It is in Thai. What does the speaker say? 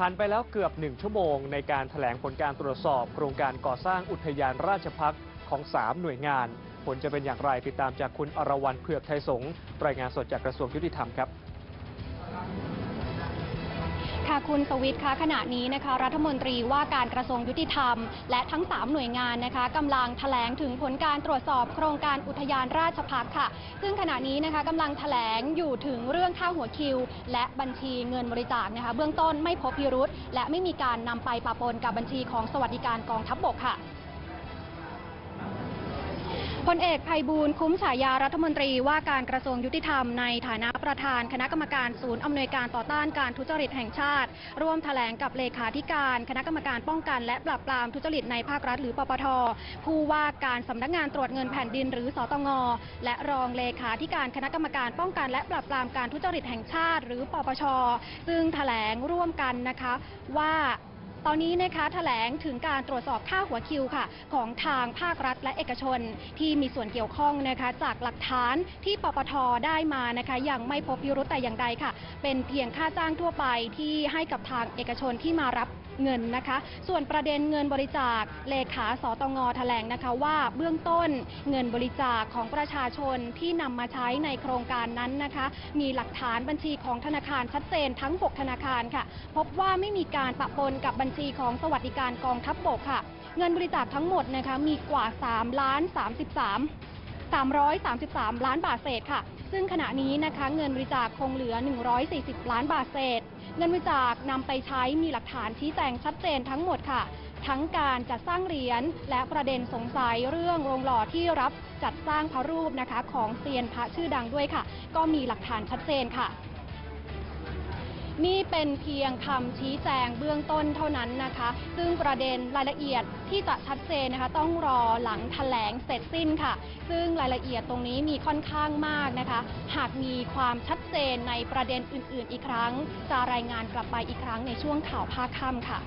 ผ่านไปแล้วเกือบหนึ่งชั่วโมง ในการถแถลงผลการตรวจสอบ โครงการก่อสร้างอุทยานราชพักษ์ของ 3 หน่วยงาน ผลจะเป็นอย่างไรติดตามจากคุณอรวรรณเผือกไทยสงรายงานสดจากกระทรวงยุติธรรมครับ ค่ะคุณสวิทย์คะขณะนี้นะคะ รัฐมนตรีว่าการกระทรวงยุติธรรม และทั้ง 3 หน่วยงานนะคะกำลังแถลงถึงผลการตรวจสอบโครงการอุทยานราชพักค่ะ ซึ่งขณะนี้นะคะกำลังแถลงอยู่ถึงเรื่องค่าหัวคิว และบัญชีเงินบริจาคนะคะ เบื้องต้นไม่พบพิรุษและไม่มีการนำไปปะปนกับบัญชีของสวัสดิการกองทัพบบกค่ะ พลเอกภัยบูลย์คุ้มฉายารัฐมนตรีว่าการกระทรวงยุติธรรมในฐานะประธานคณะกรรมการศูนย์อำนวยการต่อต้านการทุจริตแห่งชาติ ร่วมแถลงกับเลขาธิการคณะกรรมการป้องกัน และปราบปรามทุจริตในภาครัฐหรือปปท ผู้ว่าการสำนักงานตรวจเงินแผ่นดินหรือสตง และรองเลขาธิการคณะกรรมการป้องกัน และปราบปรามการทุจริตแห่งชาติ หรือปปช ซึ่งแถลงร่วมกันนะคะว่า ตอนนี้นะคะแถลงถึงการตรวจสอบค่าหัวคิวค่ะ ของทางภาครัฐและเอกชนที่มีส่วนเกี่ยวข้องนะคะจากหลักฐานที่ปปทได้มานะคะยังไม่พบพิรุธแต่อย่างใดค่ะ เป็นเพียงค่าจ้างทั่วไปที่ให้กับทางเอกชนที่มารับ เงินนะคะ ส่วนประเด็นเงินบริจาคเลขาสตงแถลงนะคะว่าเบื้องต้นเงินบริจาคของประชาชนที่นำมาใช้ในโครงการนั้นนะคะ มีหลักฐานบัญชีของธนาคารชัดเจนทั้ง 6 ธนาคารค่ะ พบว่าไม่มีการปะปนกับบัญชีของสวัสดิการกองทัพบบกค่ะ เงินบริจาคทั้งหมดนะคะมีกว่า3ล้าน33 333 ล้านบาทเศษค่ะ ซึ่งขณะนี้นะคะเงินบริจาคคงเหลือ 140 ล้านบาทเศษ เงินบริจาคนำไปใช้มีหลักฐานชี้แจงชัดเจนทั้งหมดค่ะ ทั้งการจัดสร้างเหรียญและประเด็นสงสัยเรื่องโรงหล่อที่รับจัดสร้างพระรูปนะคะของเซียนพระชื่อดังด้วยค่ะ ก็มีหลักฐานชัดเจนค่ะ นี่เป็นเพียงคำชี้แจงเบื้องต้นเท่านั้นนะคะ ซึ่งประเด็นรายละเอียดที่จะชัดเจนนะคะ ต้องรอหลังแถลงเสร็จสิ้นค่ะ ซึ่งรายละเอียดตรงนี้มีค่อนข้างมากนะคะ หากมีความชัดเจนในประเด็นอื่น ๆ อีกครั้ง จะรายงานกลับไปอีกครั้งในช่วงข่าวภาคค่ำค่ะ